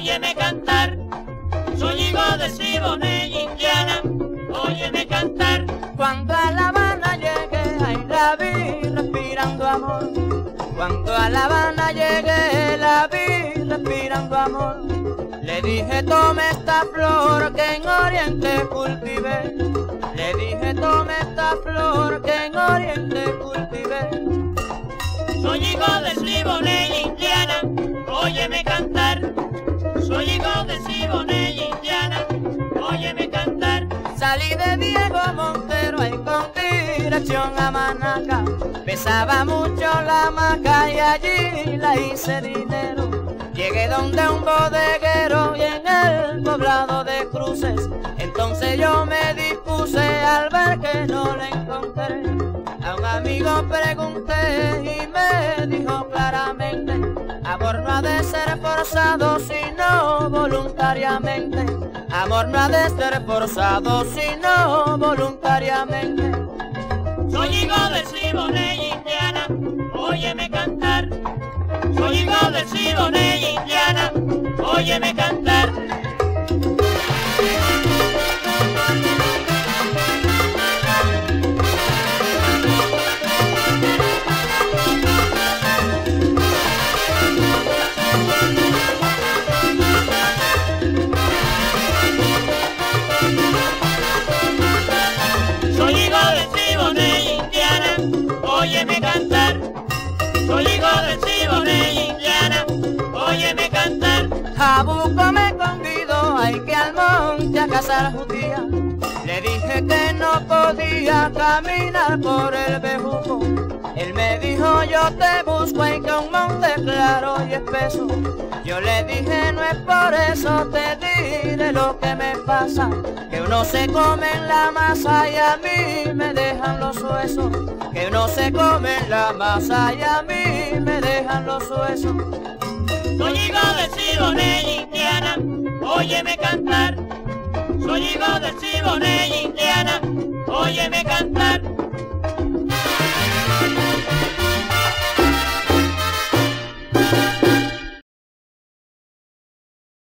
óyeme cantar. Soy hijo de Siboney, vi respirando amor. Cuando a La Habana llegué, la vi respirando amor. Le dije, tome esta flor que en Oriente cultivé. Le dije, tome esta flor que en Oriente cultivé. Soy hijo de Siboney, Indiana, óyeme cantar. Soy hijo de Siboney, Indiana, óyeme cantar. Salí de Diego con Pesaba mucho la maca y allí la hice dinero. Llegué donde un bodeguero y en el poblado de cruces. Entonces yo me dispuse al ver que no la encontré. A un amigo pregunté y me dijo claramente, amor no ha de ser forzado sino voluntariamente. Amor no ha de ser forzado sino voluntariamente. Soy hijo de Siboney, Indiana, óyeme cantar. Soy hijo Siboney, Indiana, óyeme cantar. Cazar judía. Le dije que no podía caminar por el bejuco. Él me dijo yo te busco en que un monte claro y espeso. Yo le dije no es por eso, te diré lo que me pasa. Que uno se come en la masa y a mí me dejan los huesos. Que uno se come en la masa y a mí me dejan los huesos. Soy hijo de Siboney, Indiana, óyeme cantar. Soy hijo de Siboney, Indiana, óyeme cantar.